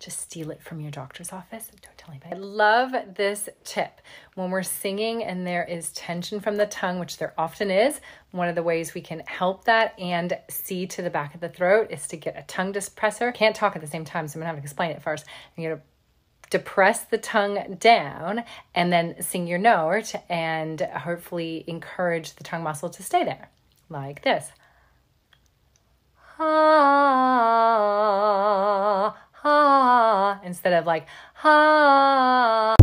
Just steal it from your doctor's office. Don't tell anybody. I love this tip. When we're singing and there is tension from the tongue, which there often is, one of the ways we can help that and see to the back of the throat is to get a tongue depressor. Can't talk at the same time, so I'm gonna have to explain it first. I'm gonna depress the tongue down and then sing your note and hopefully encourage the tongue muscle to stay there like this. Instead of like ha